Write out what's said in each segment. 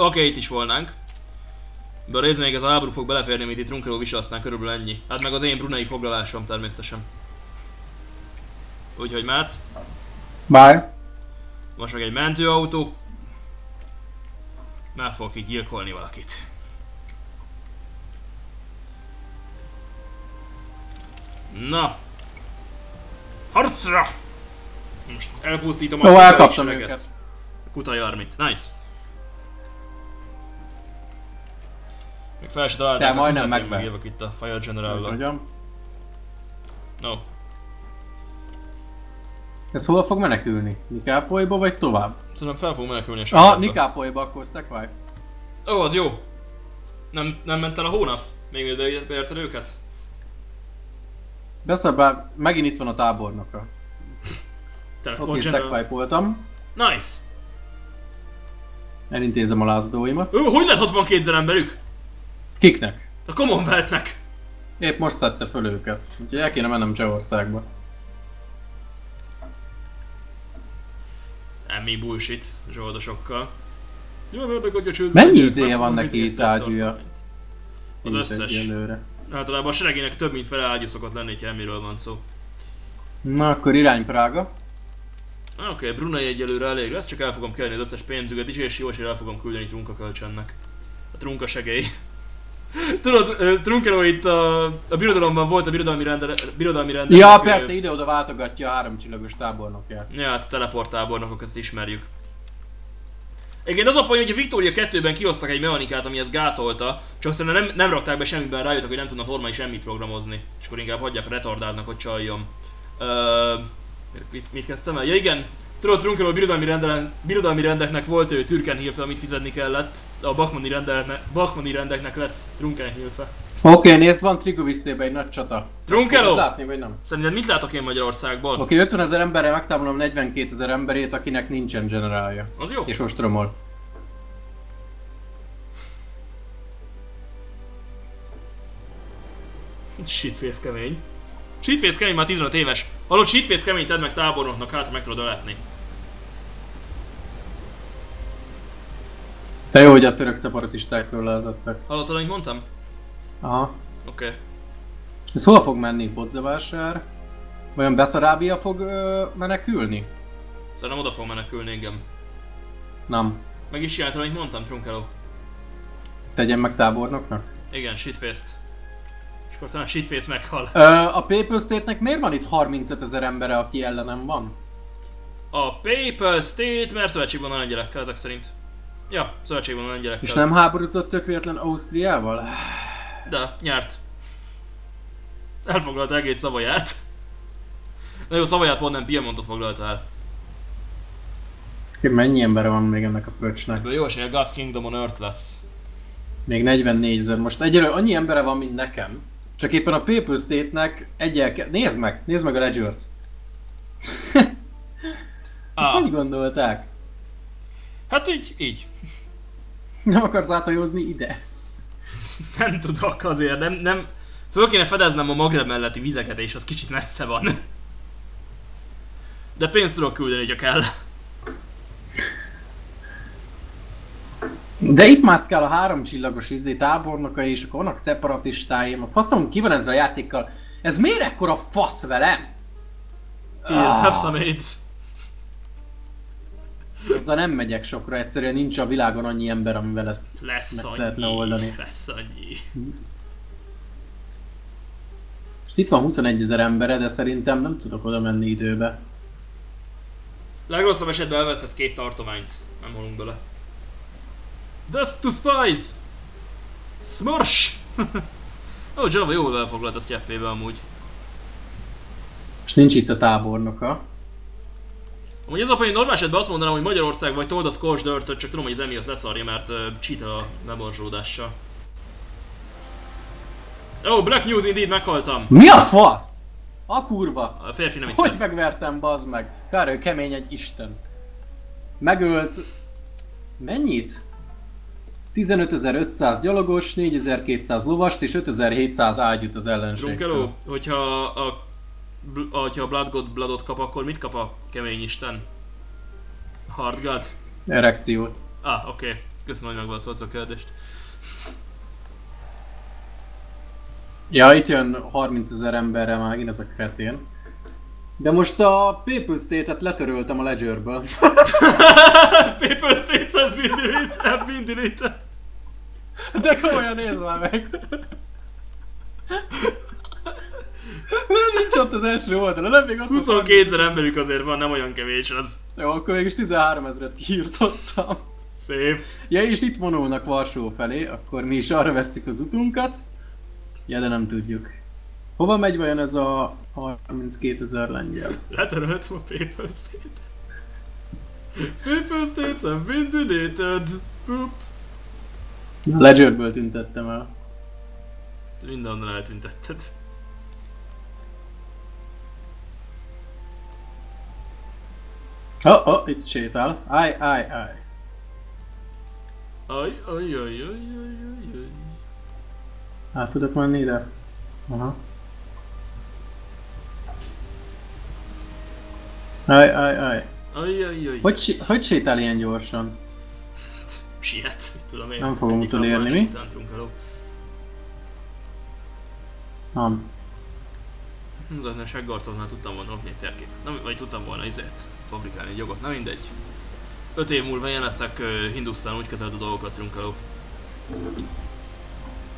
Oké, itt is volnánk. De a részben még ez a háború fog beleférni, amit itt Trunkeló visel, aztán körülbelül ennyi. Hát meg az én brunei foglalásom természetesen. Úgyhogy Matt, Bye. most meg egy mentőautó. Már fogok itt gyilkolni valakit. Na. Harcra! Most elpusztítom Jó, kutai elkaptam őket. A kutai armit. Nice. Még fel se találták, De majdnem megvert. megjövök itt a Fire general Hogyan? No. Ez hol fog menekülni? Nikápolyba vagy tovább? Szerintem fel fog menekülni a Aha, sarkadba. Nikápolyba, akkor stack vagy. Ó, az jó. Nem, nem ment el a hónap? Még mielőtt beérted őket? Beszabá, megint itt van a tábornoka. Teleport Oké, okay, general. stack voltam. Nice. Elintézem a lázadóimat. Ó, hogy lett 62 ezer emberük? Kiknek? A Commonwealthnek. Épp most szedte föl őket. Úgyhogy el kéne mennem Csehországba. Emmi bullshit zsoldosokkal. Jó, mert hogy a. Mennyi izéje van neki itt ágyúja? Az összes. Egyelőre. Általában a seregének több mint fele ágyú szokott lenni, ha Emmiről van szó. Na akkor irány Prága. Oké, okay, Brunei egyelőre elég lesz, csak el fogom kérni az összes pénzüket is, és jó el fogom küldeni Trunka kölcsönnek. A Trunka segély. Tudod, ö, Trunkero itt a, a birodalomban volt a birodalmi, rendele, birodalmi rendelő. Ja, persze, ide-oda váltogatja a háromcsillagos tábornokját. Ja, hát a teleportábornokok, ezt ismerjük. Igen, az a poén, hogy a Victoria 2-ben kihoztak egy mechanikát, ami ezt gátolta, csak aztán nem, nem rakták be semmiben, rájöttek, hogy nem tudnak normális semmit programozni. És akkor inkább hagyják a retardáltnak, hogy csaljon. Ö, mit, mit kezdtem el? Ja igen, tudod, Trunkeló birodalmi, rendelen, birodalmi rendeknek volt ő Türkenhilfe, amit fizetni kellett. A Bakmani, rendelne, Bakmani rendeknek lesz Trunkenhilfe. Oké, okay, nézd, van Trigovisztében egy nagy csata. Trunkeló! Látni, vagy nem? Szerinted mit látok én Magyarországból? Oké, okay, 50 ezer emberre megtámadom 42 ezer emberét, akinek nincsen generálja. Az jó? És ostromol. Shitface kemény. Shitface kemény már 15 éves. Hallod, shitface kemény tedd meg tábornoknak, hát meg tudod öletni. Te jó, hogy a török szeparatisták lázadtak. Hallottad, amit mondtam? Aha. Oké. Okay. Ez hol fog menni? Bodzavásár? Vajon Beszarábia fog ö, menekülni? Szerintem oda fog menekülni engem. Nem. Meg is csináltam, amit mondtam, Trunkeló. Tegyen meg tábornoknak? Igen, shitface-t. És akkor talán shitface meghal. Ö, a People State-nek miért van itt 35 ezer embere, aki ellenem van? A Paper State, mert szövetségben van a lengyelekkel ezek szerint. Ja, szövetségben van a lengyelekkel. És nem háborúzott tök véletlen Ausztriával? De, nyert. Elfoglalta egész szavaját. Na jó, szavaját pont nem Piemontot foglalta el. Mennyi embere van még ennek a pöcsnek? Ebből jó esélye God's Kingdom on Earth lesz. Még 44 ezer. Most egyelőre annyi embere van, mint nekem. Csak éppen a People State-nek egyel Nézd meg! Nézd meg a Ledger-t! Ezt Ah, hogy gondolták? Hát így, így. Nem akarsz áthajózni ide? Nem tudok azért, nem, nem... Föl kéne fedeznem a Magreb melletti vizeket, és az kicsit messze van. De pénzt tudok küldeni, ha kell. De itt mászkál a három csillagos izé tábornokai, és akkor vannak szeparatistáim. A faszom, ki van ezzel a játékkal? Ez miért ekkora fasz velem? Yeah, have some AIDS. Azzal nem megyek sokra, egyszerűen nincs a világon annyi ember, amivel ezt Lesz meg lehetne annyi. oldani. Lesz annyi. És itt van 21 ezer embere, de szerintem nem tudok oda menni időbe. Legrosszabb esetben elvesztesz két tartományt. Nem holunk bele. Death to spies! Smursh! Ó, oh, Java jól elfoglalt a sztyeppébe amúgy. És nincs itt a tábornoka. Amúgy ez a poén normál esetben azt mondanám, hogy Magyarország vagy told a Scorch dirt csak tudom, hogy az emiatt leszarja, mert uh, cheatel a lemorzsódással. Ó, oh, Black News indeed, meghaltam! Mi a fasz? A kurva! A férfi nem Hogy hiszem. megvertem, bazd meg? Kár, ő kemény egy isten. Megölt... Mennyit? 15.500 gyalogos, 4.200 lovast és 5.700 ágyút az ellenségtől. Drunkeló, hogyha a, bl- hogyha a Blood God Bloodot kap, akkor mit kap a kemény isten? Hard God? Erekciót. Ah, oké. Okay. Köszönöm, hogy megválaszolsz a kérdést. Ja, itt jön 30 ezer emberre már megint ez a kretén. De most a People State-et letöröltem a Ledgerből. Paper States has been deleted, have been deleted. De komolyan nézd már meg! Nincs ott az első oldalon, nem még ott 22 ezer emberük azért van, nem olyan kevés az. Jó, akkor mégis 13 ezeret kiírtottam. Szép. Ja, és itt vonulnak Varsó felé, akkor mi is arra vesszük az utunkat. Ja, de nem tudjuk. Hova megy vajon ez a 32 ezer lengyel? Letöröltem a Paper State. Paper States have been deleted. Boop. A Ledgerből tüntettem el. Mindenhonnan eltüntetted. Oh, oh, itt sétál. Áj, áj, áj. Aj, aj, aj, aj, aj, aj, aj. Át tudok menni ide? Aha. Áj, áj, áj. Aj, aj, aj. Hogy, hogy sétál ilyen gyorsan? Siet, mit tudom én. Nem fogom utolérni, mi? Nem. Az a seggarcot már tudtam volna lopni egy térképet. Nem, vagy tudtam volna izét fabrikálni egy jogot. Na mindegy. 5 év múlva én leszek Hindusztán úgy kezelt a dolgokat trunkaló.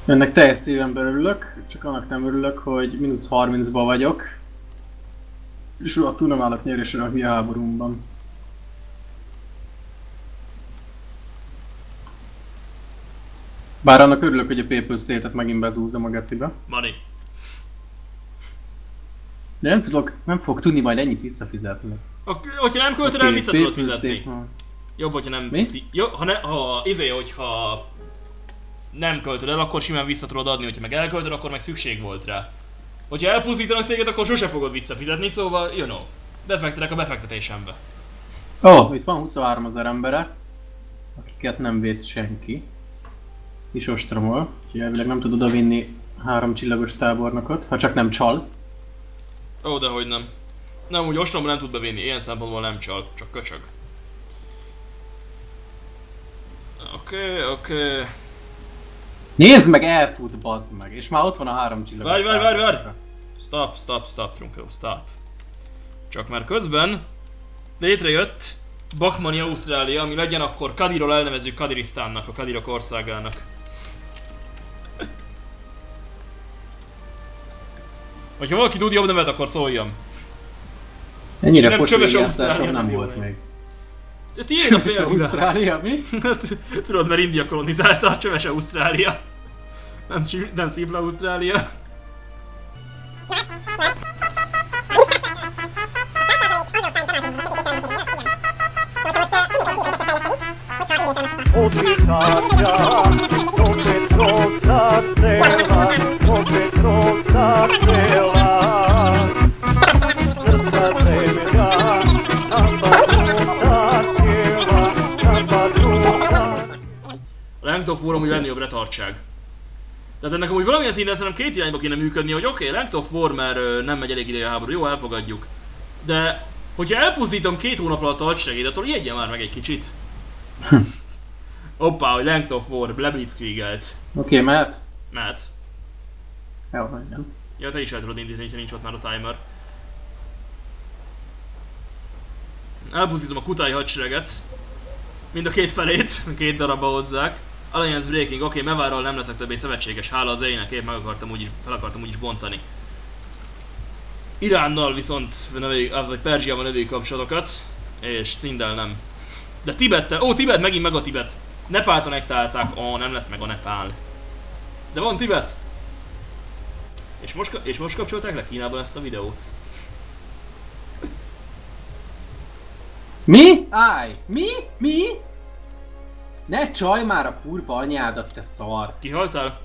Ennek teljes szívemben örülök, csak annak nem örülök, hogy mínusz 30-ban vagyok. És rohadtul nem állok nyerésre a hülye háborúmban. Bár annak örülök, hogy a People State-et megint bezúzom a gecibe. Money. De nem tudok, nem fogok tudni majd ennyit visszafizetni. Ok, hogyha nem költöd el, vissza tudod fizetni. Jobb, hogyha nem Mi? Jó, ha, ne, ha izé, hogyha nem költöd el, akkor simán vissza tudod adni, hogyha meg elköltöd, akkor meg szükség volt rá. Hogyha elpusztítanak téged, akkor sose fogod visszafizetni, szóval, you know, befektetek a befektetésembe. Ó, oh, itt van 23 ezer embere, akiket nem véd senki. És ostromol, úgyhogy elvileg nem tud odavinni három csillagos tábornokot, ha csak nem csal. Ó, de hogy nem. Nem, úgy ostromba nem tud bevinni, ilyen szempontból nem csal, csak köcsög. Oké, okay, oké. Okay. Nézd meg, elfut, bazd meg, és már ott van a három csillagos Várj, várj, várj, várj! Stop, stop, stop, Trunkó, stop. Csak már közben létrejött Bakmani Ausztrália, ami legyen akkor Kadirról elnevezzük Kadirisztánnak, a Kadirok országának. Hogyha valaki tud jobb nevet, akkor szóljon. Ennyire nem Csöves Ausztrália, nem volt még. De tiéd a félvilág. Ausztrália, mi? Hát, Tudod, mert India kolonizálta a Csöves Ausztrália. Nem, nem Szipla Ausztrália. Odlitacja, A Langtov War amúgy legnagyobb retartság. Tehát ennek amúgy valamilyen szinten szerintem két irányba kéne működni, hogy oké, okay, Langtov War mert ö, nem megy elég ideje a háború, jó, elfogadjuk. De, hogyha elpusztítom két hónap alatt a hadseregét, attól ijedjen már meg egy kicsit. Hoppá, hogy Langtov War leblitzkriegelt. Oké, okay, mehet? Mehet. Jó. Ja, te is el tudod indítani, ha nincs ott már a timer. Elpusztítom a kutai hadsereget. Mind a két felét, két darabba hozzák. Alliance Breaking, oké, okay, Mevárral nem leszek többé szövetséges, hála az ének, épp meg akartam úgyis, fel akartam úgyis bontani. Iránnal viszont, növői, vagy Perzsiával növői kapcsolatokat, és Szindel nem. De Tibettel, ó Tibet, megint meg a Tibet. Nepált anektálták, ó nem lesz meg a Nepál. De van Tibet! És most, és most kapcsolták le Kínában ezt a videót. Mi? Állj! Mi? Mi? Ne csaj már a kurva anyádat, te szar! Kihaltál?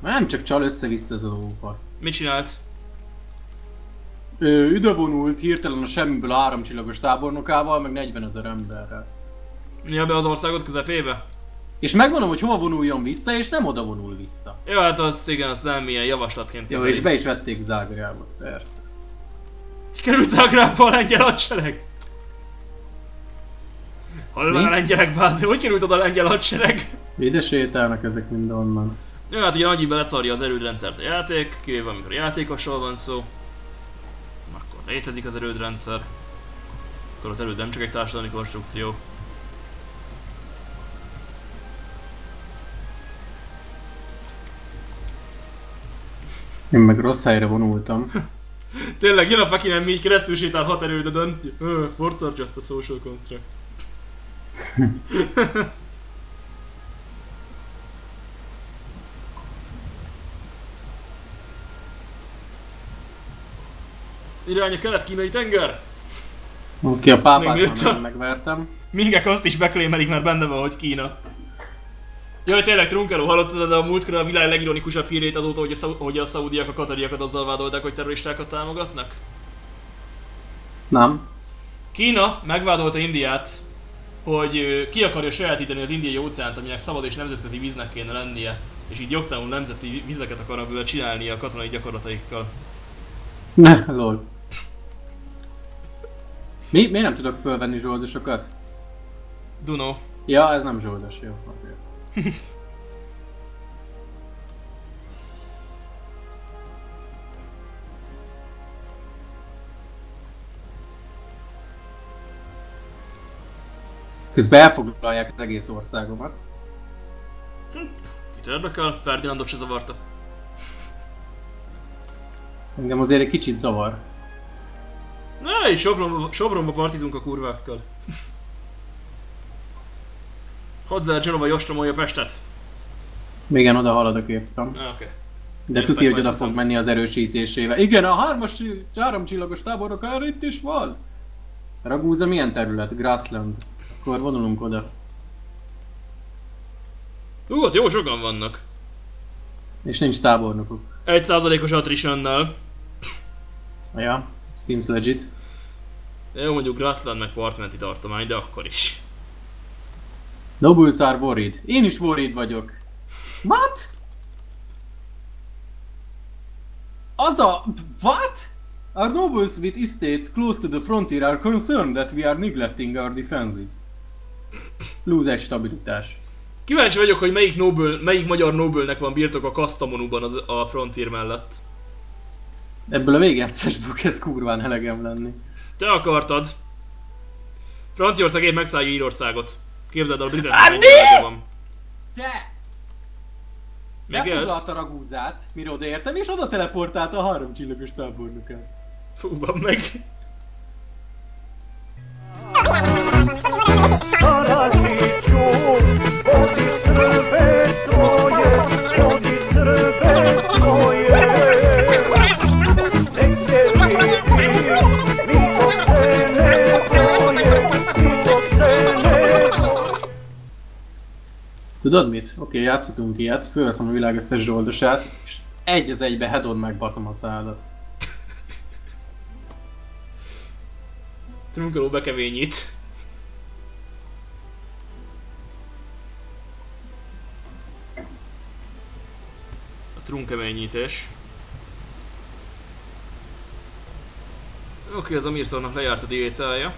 Nem csak csal össze-vissza ez a lófasz. Mit csinált? Ö, ide vonult hirtelen a semmiből a háromcsillagos tábornokával, meg 40 ezer emberrel. Ja, be az országot közepébe? És megmondom, hogy hova vonuljon vissza, és nem oda vonul vissza. Jó, hát azt igen, azt nem ilyen javaslatként Jó, kezeli. és be is vették Zágrába, persze. Került Zágrába a lengyel hadsereg? Hol van a lengyelek bázi? Hogy került oda a lengyel hadsereg? Ide sétálnak ezek mind onnan. Jó, hát ugye annyiban leszarja az erődrendszert a játék, kivéve amikor játékosról van szó. Akkor létezik az erődrendszer. Akkor az erőd nem csak egy társadalmi konstrukció. Én meg rossz helyre vonultam. Tényleg, jön a fucking mi így keresztül sétál hat erődödön. Forza just a social construct. Irány a kelet-kínai tenger! Oké, a pápát meg- megvertem. Mingek azt is beklémelik, mert benne van, hogy Kína. Jaj, tényleg Trunkeló, hallottad de a múltkor a világ legironikusabb hírét azóta, hogy a, szau- hogy a szaudiak a katariakat azzal vádolták, hogy terroristákat támogatnak? Nem. Kína megvádolta Indiát, hogy ki akarja sajátítani az indiai óceánt, aminek szabad és nemzetközi víznek kéne lennie, és így jogtalanul nemzeti vizeket akarnak bőle csinálni a katonai gyakorlataikkal. Ne, lol. Mi? Miért nem tudok fölvenni zsoldosokat? Duno. Ja, ez nem zsoldos, jó, azért. Közben elfoglalják az egész országomat. Kit érdekel? Ferdinandot se zavarta. Engem azért egy kicsit zavar. Na, és Sopronba, Sopronba partizunk a kurvákkal. Hozzá Genova jostromolja Pestet. Még igen, oda haladok értem. Ah, oké. Okay. De Ezt tuti, hogy oda fog menni az erősítésével. Igen, a hármas, háromcsillagos táborok itt is van. Ragúza milyen terület? Grassland. Akkor vonulunk oda. Ú, ott jó sokan vannak. És nincs tábornokuk. Egy százalékos attritionnal. Ja, seems legit. Jó, mondjuk Grassland meg partmenti tartomány, de akkor is. Nobles are worried. Én is worried vagyok. What? Az a... What? Our nobles with estates close to the frontier are concerned that we are neglecting our defenses. Egy stabilitás. Kíváncsi vagyok, hogy melyik Noble, melyik magyar Noble-nek van birtok a Kastamonuban az, a Frontier mellett. Ebből a végjátszásból kezd kurván elegem lenni. Te akartad. Franciaország épp megszállja Írországot. Képzeld el, a elegye van. Te! Még ez? Befoglalta Ragúzát, mire odaértem, és oda teleportálta a három csillagos tábornokát. Fú, meg. Tudod mit? Oké, okay, játszhatunk ilyet, fölveszem a világ összes zsoldosát, és egy az egybe head megbaszom a szádat. Trunkeló bekevényít. A trunkeményítés. Oké, az Amirszornak lejárt a diétája.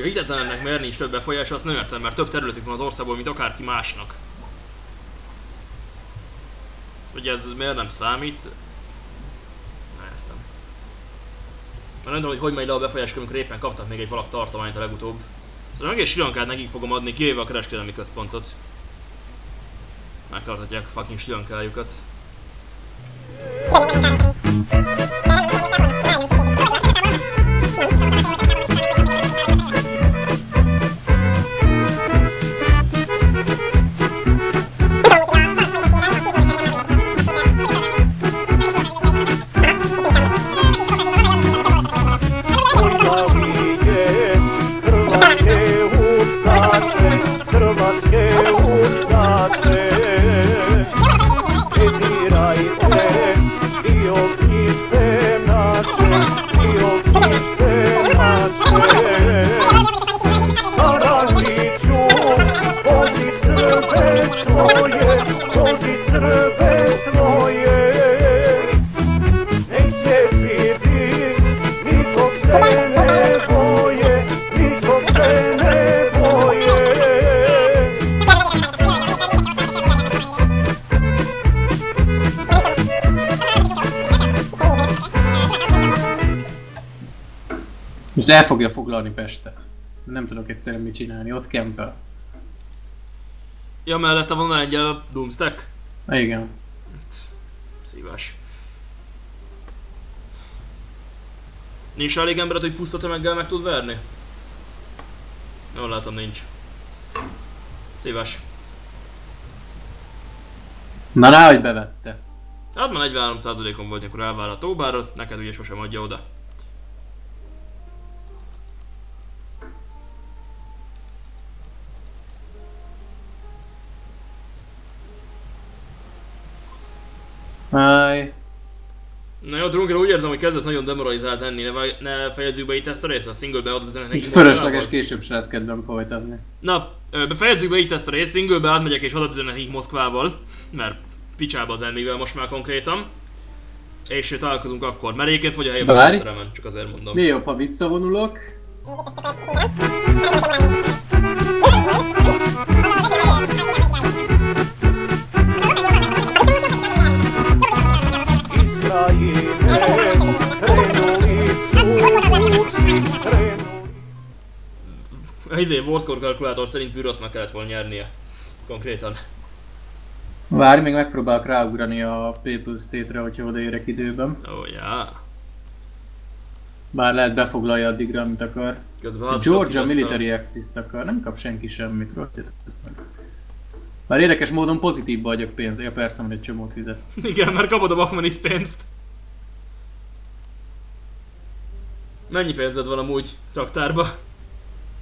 Hogy a hitetlennek miért nincs több befolyása, azt nem értem, mert több területük van az országból, mint akárki másnak. Hogy ez miért nem számít? Nem értem. Már nem tudom, hogy hogy megy le a befolyás, amikor éppen kaptak még egy valak tartományt a legutóbb. Szóval egész Sri Lankát nekik fogom adni, kivéve a kereskedelmi központot. Megtartatják a fucking Sri Lankájukat. És el fogja foglalni Pestet. Nem tudok egyszerűen mit csinálni, ott kempel. Ja, mellette van egy a Doomstack. Igen. Szívás. Nincs elég embered, hogy puszta tömeggel meg tud verni? Jól látom, nincs. Szívás. Na rá, hogy bevette. Hát már 43%-on volt, akkor elvárható, bár neked ugye sosem adja oda. Drunker, úgy érzem, hogy kezdesz nagyon demoralizált lenni, ne, ne fejezzük be itt ezt a részt, a single Így neki fölösleges Moszkvával. később se lesz kedvem folytatni. Na, befejezzük be itt ezt a részt, singlebe átmegyek és üzenet nekik Moszkvával, mert picsába az elmével most már konkrétan. És találkozunk akkor, mert egyébként fogy a. Mesteremen, csak azért mondom. Mi jobb, ha visszavonulok? Izé, Warscore kalkulátor szerint Pyrrhosnak kellett volna nyernie. Konkrétan. Várj, még megpróbálok ráugrani a People State-re, hogyha odaérek időben. Ó, oh, yeah. Bár lehet befoglalja addigra, amit akar. Közben Georgia. Military Access-t akar, nem kap senki semmit, meg. Bár érdekes módon pozitívba vagyok pénz, ja persze, mert egy csomót fizet. Igen, mert kapod a Bachmanis pénzt. Mennyi pénzed van amúgy raktárba?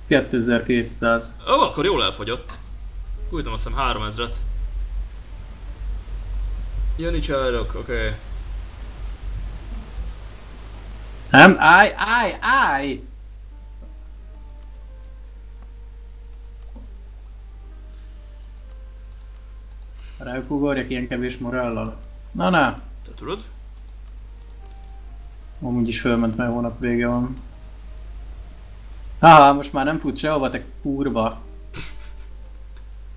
2200. Ó, akkor jól elfogyott. Küldtem azt hiszem 3000-et. Jani csárok, oké. Okay. Nem, állj, állj, állj! Rájuk ugorjak ilyen kevés morállal. Na na, Te tudod? amúgy is fölment, mert hónap vége van. Haha, most már nem fut sehova, te kurva.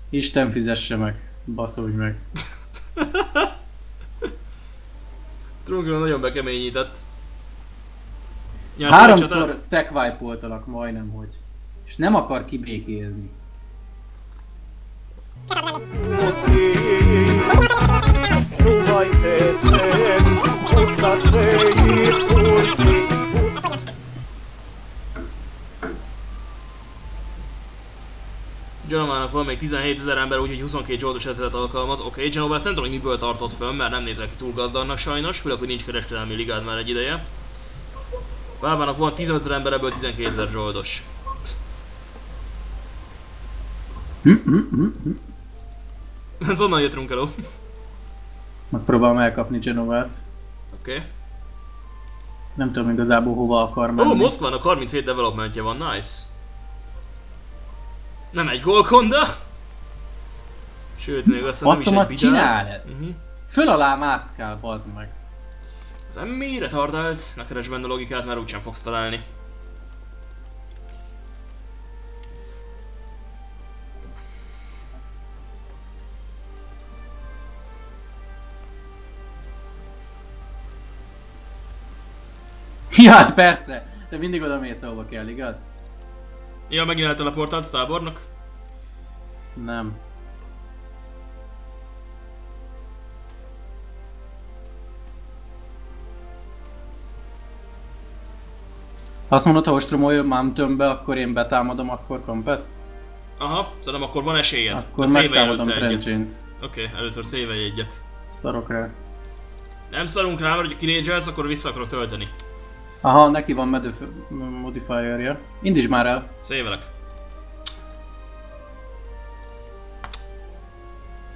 Isten fizesse meg. Baszolj meg. Trunkról nagyon bekeményített. Nyert Háromszor stack wipe majdnem, hogy. És nem akar kibékézni. Čuvajte Genovának van még 17 ezer ember, úgyhogy 22 zsoldos ezeret alkalmaz. Oké, okay, Genova ezt nem tudom, hogy miből tartott fönn, mert nem nézel ki túl gazdannak sajnos, főleg, hogy nincs kereskedelmi ligád már egy ideje. Bábának van 15 ezer ember, ebből 12 ezer zsoldos. Ez onnan jött Runkeló. Oké. Megpróbálom elkapni Genovát. Okay. Nem tudom igazából hova akar Ó, menni. oh, Moszkvának 37 developmentje van, nice. Nem egy Golconda. Sőt, még azt nem is egy csinál ez? Uh-huh. Föl alá mászkál, bazd meg. Ez nem mélyre tartált, ne keresd benne logikát, mert úgysem fogsz találni. Ja, hát persze. Te mindig oda mész, ahova kell, igaz? Ja, megint elteleportált a tábornok. Nem. Ha azt mondod, ha ostromolja Mountainbe, akkor én betámadom, akkor kompet? Aha, szerintem akkor van esélyed. Akkor megtámadom. Trenchant. Oké, okay, először szévelj egyet. Szarok rá. Nem szarunk rá, mert ha kirédzselsz, akkor vissza akarok tölteni. Aha, neki van medő modifierje. Indíts már el. Szévelek.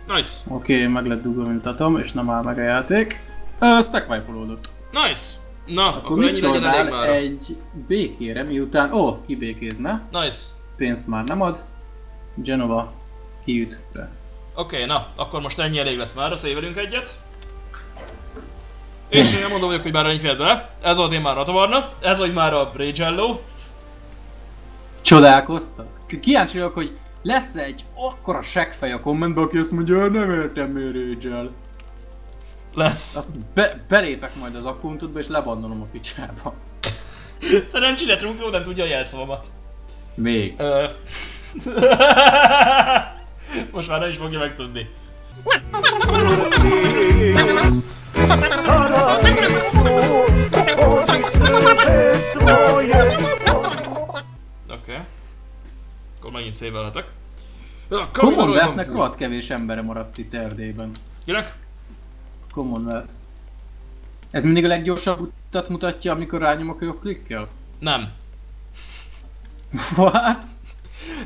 Nice. Oké, okay, meg lett dugva, mint atom, és nem áll meg a játék. Ö, stack Nice. Na, akkor, Akkor mit legyen egy békére, miután... Ó, oh, kibékézne. Nice. Pénzt már nem ad. Genova kiüt be. Oké, okay, na, akkor most ennyi elég lesz már, szévelünk egyet. És én nem mondom vagyok, hogy már bele. Ez volt én már Ratavarna, ez vagy már a Ragello. Csodálkoztak? Kíváncsi vagyok, hogy lesz egy akkora seggfej a kommentben, aki azt mondja, nem értem miért rage Lesz. Azt be, belépek majd az akkuntudba és lebandolom a picsába. Szerencsére Trunkó nem tudja a jelszavamat. Még. Ö... Most már nem is fogja megtudni. Oké. Okay. Akkor megint szévelhetek. Commonwealthnek rohadt kevés embere maradt itt Erdélyben. Kinek? Commonwealth. Ez mindig a leggyorsabb utat mutatja, amikor rányomok a klikkel? Nem. What?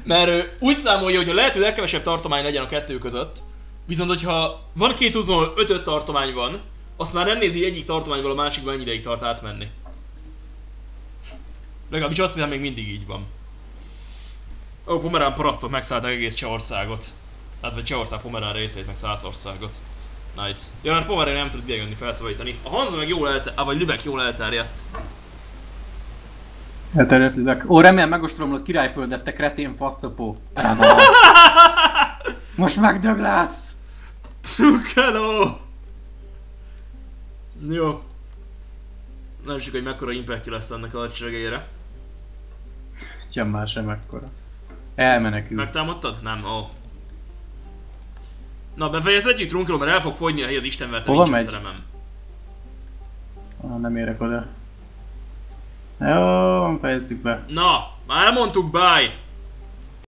Mert ő úgy számolja, hogy a lehető legkevesebb tartomány legyen a kettő között, viszont hogyha van két útvonal, öt-öt tartomány van, azt már nem nézi egyik tartományból a másikba mennyi ideig tart átmenni. Legalábbis azt hiszem még mindig így van. Ó, Pomerán parasztok megszállták egész Csehországot. Hát vagy Csehország Pomerán részét, meg Szászországot. Nice. Ja, mert Pomerán nem tud bejönni felszabadítani. A Hanza meg jól elter... Ah, vagy Lübeck jól elterjedt. Elterjedtük. Ó, remélem megostromlott a királyföldet, te kretén faszopó. Most megdög lesz! Trukkeló! Jó. Nem is hogy mekkora impactja lesz ennek a hadseregére. Sem már sem ekkora. Elmenekül. Megtámadtad? Nem, ó. Na, befejezhetjük Trunkeló, mert el fog fogyni a hely az Istenverte Hova nincs megy? Ah, nem érek oda. Jó, fejezzük be. Na, már elmondtuk, bye!